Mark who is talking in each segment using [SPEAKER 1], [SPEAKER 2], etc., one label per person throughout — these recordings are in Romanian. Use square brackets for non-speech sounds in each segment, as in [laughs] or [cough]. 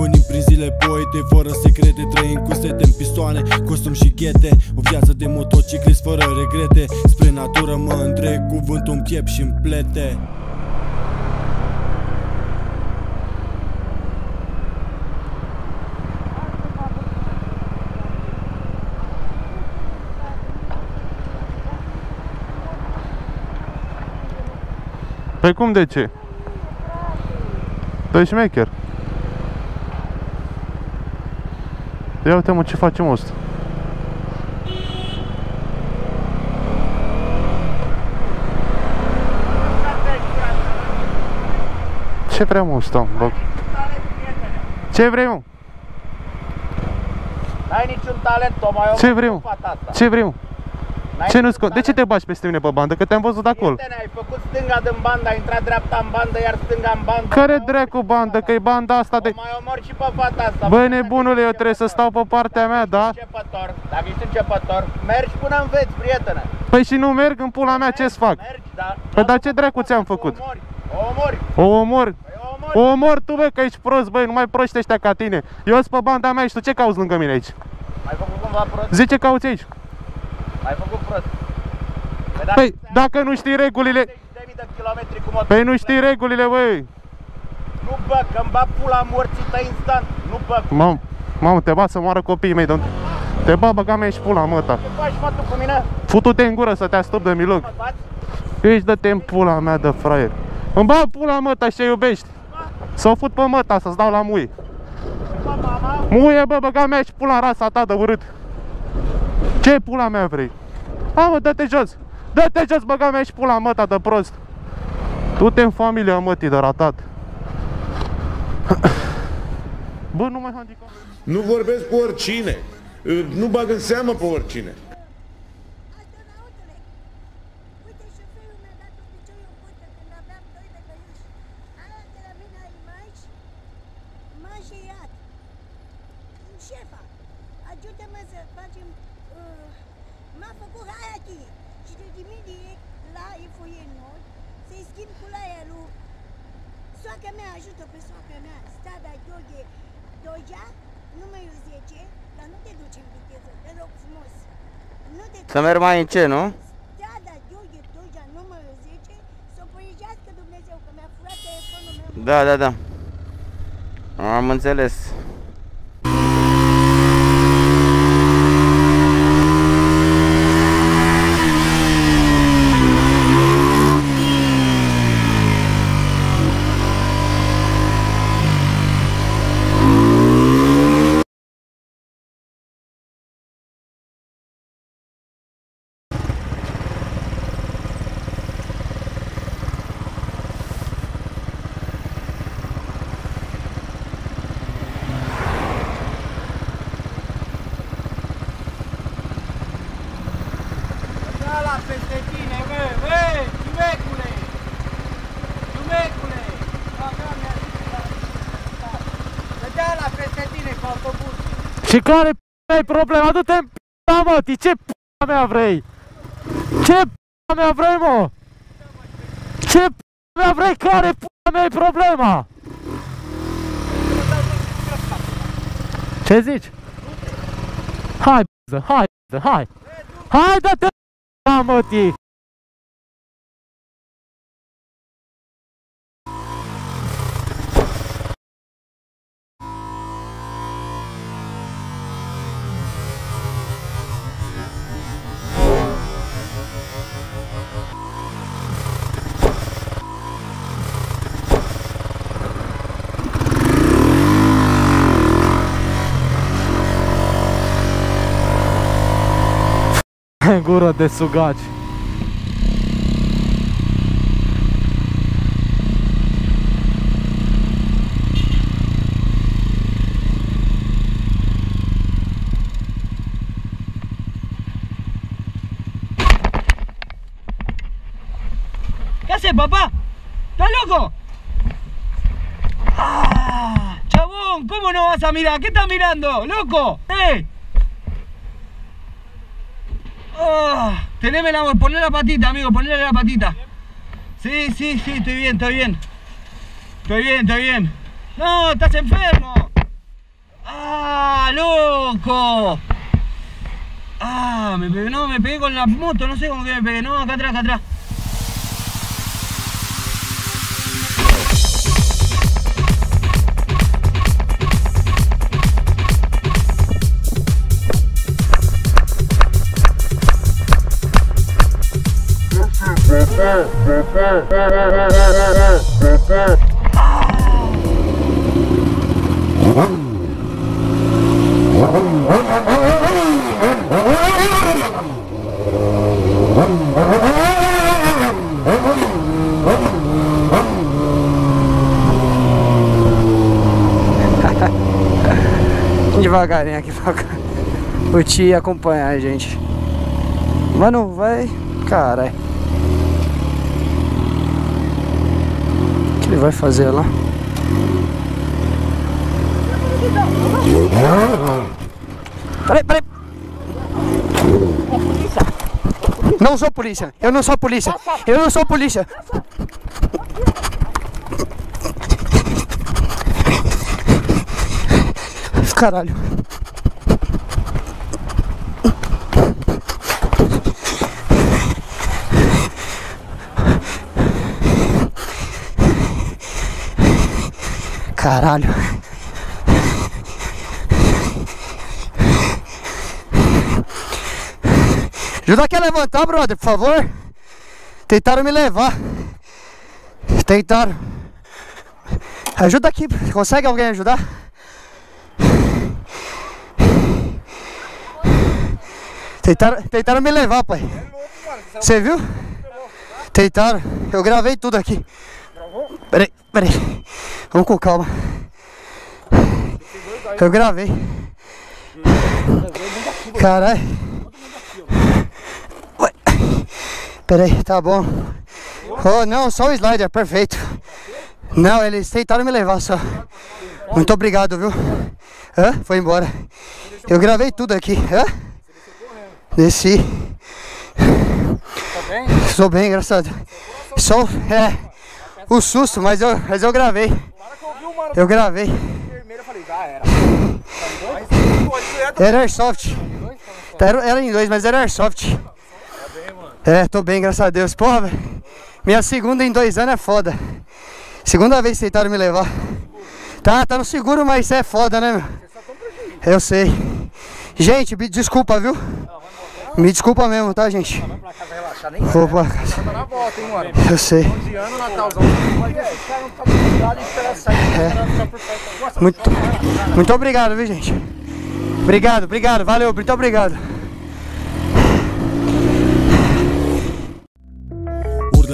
[SPEAKER 1] Gonim prin zile poete Fără secrete Trăim cu sete în pistoane Costum și ghete O viață de motociclist fără regrete Spre natură mă îndreg Cuvântul în piept și în plete
[SPEAKER 2] Păi cum de ce? Dă șmecher. Ia uite mă ce facem ăsta. Ce vrei mă stau, bă? Ce vrei mă?
[SPEAKER 3] N-ai niciun talent, o mai
[SPEAKER 2] Ce vrei, mă?
[SPEAKER 3] cu fata asta.
[SPEAKER 2] Ce vrei mă?
[SPEAKER 3] N-ai
[SPEAKER 2] Ce nu
[SPEAKER 3] niciun
[SPEAKER 2] scot? De ce te bagi peste mine pe bandă? Că te-am văzut acolo.
[SPEAKER 3] Prietene, ai făcut stânga din bandă, ai intrat dreapta în bandă, iar stânga în bandă.
[SPEAKER 2] Care
[SPEAKER 3] O
[SPEAKER 2] dracu bandă? Că e banda asta de...
[SPEAKER 3] O mai omor și pe fata asta.
[SPEAKER 2] Băi nebunule, eu trebuie să stau pe partea mea, da?
[SPEAKER 3] Începător, dacă ești începător, mergi până înveți, prietene.
[SPEAKER 2] Păi și nu merg în pula mea, ce-ți fac?
[SPEAKER 3] Mergi, da.
[SPEAKER 2] Păi dar ce dracu ți-am făcut?
[SPEAKER 3] O omori, o omori,
[SPEAKER 2] O omor?
[SPEAKER 3] păi o omori.
[SPEAKER 2] O omor tu, bă, că ești prost, băi, nu mai proști ăștia ca tine. Eu sunt pe banda mea și tu ce cauți lângă mine aici?
[SPEAKER 3] Mai făcut cumva prost?
[SPEAKER 2] Zi ce cauți aici?
[SPEAKER 3] Mai făcut prost. Păi, dacă
[SPEAKER 2] Păi, dacă nu știi regulile...
[SPEAKER 3] 30.000 de kilometri cu motor.
[SPEAKER 2] Păi nu știi regulile, băi.
[SPEAKER 3] Nu bă, că îmi bag pula morții tăi instant. Nu bă.
[SPEAKER 2] Mamă, mamă, te ba să moară copiii mei, domn. Te ba, băga mea și pula mă ta.
[SPEAKER 3] Ce faci mă tu cu mine?
[SPEAKER 2] Futu-te în gură să te astup de miloc.
[SPEAKER 3] Mă bați?
[SPEAKER 2] Ești dă-te în pula mea de fraier. Îmi bag pula mă ta și te iubești. Să o fut pe măta, să-ți dau la mui.
[SPEAKER 3] Bă, mama.
[SPEAKER 2] Muie, bă, băga mea și pula în rasa ta de urât. Ce pula mea vrei? Ha, mă, dă-te jos. Dă-te jos, băga mea și pula măta de prost. Du-te în familia mătii de ratat. Bă, nu mai handicap.
[SPEAKER 4] Nu vorbesc cu oricine. Nu bag în seamă pe oricine.
[SPEAKER 5] Astronautule, uite șoferul mi-a dat cu piciorul în burtă când aveam doi de căiuși. Aia de la mine aici m-a șeiat. Șefa, ajută-mă să facem... Uh, m-a făcut hayaki și de trimit direct la Ifoie Nord să-i schimb culoarea lui soacra mea, ajută pe soacra mea, Stada Gheorghe Dogea, numărul 10, dar nu te duci în viteză, te rog frumos. Nu te
[SPEAKER 3] Să merg mai încet, nu?
[SPEAKER 5] Strada Gheorghe Dogea, numărul 10, să o părigească Dumnezeu, că mi-a furat telefonul meu.
[SPEAKER 3] Da, da, da. Am înțeles. Ăla peste tine, bă, bă, ciumecule! Ciumecule! Dădea ăla peste tine cu autobuz.
[SPEAKER 2] Și care ai problema? Du-te în p***a, mă, ti, ce p***a mea vrei? Ce p***a mea vrei, mă? Ce p***a mea vrei? Care p***a mea e problema? Ce zici? Hai, b***ă, hai, b***ă, hai! Hai, dă-te p***a, mă, ti! [laughs] Gură de sugaci.
[SPEAKER 6] ¿Qué papá? ¿Estás loco? ¡Ah! ¡Chabón! ¿Cómo no vas a mirar? ¿Qué estás mirando? ¡Loco! ¡Eh! ¡Ah! teneme la... Ponle la patita, amigo, ponle la patita. Sí, sí, sí, estoy bien, estoy bien. Estoy bien, estoy bien. No, estás enfermo. ¡Ah, loco! Ah, me pegué, no, me pegué con la moto, no sé cómo que me pegué, no, acá atrás, acá atrás.
[SPEAKER 7] Devagarinho aqui pra. O tio acompanhar a gente. Mano, vai. Caralho. O que ele vai fazer lá? Peraí, peraí. Não sou polícia. Eu não sou polícia. Eu não sou polícia. Caralho. Caralho. Ajuda aqui a levantar, brother, por favor. Tentaram me levar. Tentaram. Ajuda aqui. Consegue alguém ajudar? Tentaram, tentaram me levar, pai. Você viu? Tentaram. Eu gravei tudo aqui. Peraí, peraí. Vamos com calma. Eu gravei. Caralho. Peraí, tá bom. Oh, não, só o slider, perfeito. Não, eles tentaram me levar só. Muito obrigado, viu? Hã? Foi embora. Eu gravei tudo aqui. Hã? Desci.
[SPEAKER 8] Tá bem?
[SPEAKER 7] Estou bem, Deus. Só, é, o susto, mas eu, mas eu gravei.
[SPEAKER 8] Eu
[SPEAKER 7] gravei.
[SPEAKER 8] vermelho, eu falei, já era.
[SPEAKER 7] Airsoft. Era, era em dois, mas era airsoft. É, tô bem, graças a Deus. Porra, velho. Minha segunda em dois anos é foda. Segunda vez que tentaram me levar. Tá, tá no seguro, mas é foda, né, meu? Eu sei. Gente, desculpa, viu? Me desculpa mesmo, tá, gente?
[SPEAKER 8] Pra casa relaxar, nem
[SPEAKER 7] Vou pra casa.
[SPEAKER 8] tá na volta, hein, mano.
[SPEAKER 7] Eu sei.
[SPEAKER 8] 11 anos, Natalzão. Mas caras não sair. perto. Nossa,
[SPEAKER 7] Muito, muito obrigado, viu, gente? Obrigado, obrigado, valeu, muito obrigado.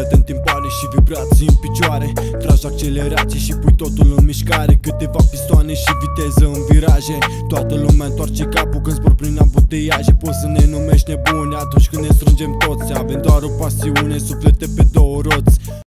[SPEAKER 1] Urlete în timpane și vibrații în picioare. Tragi accelerație și pui totul în mișcare. Câteva pistoane și viteză în viraje. Toată lumea întoarce capul când zbor prin ambuteiaje Poți să ne numești nebuni atunci când ne strângem toți. Avem doar o pasiune, suflete pe două roți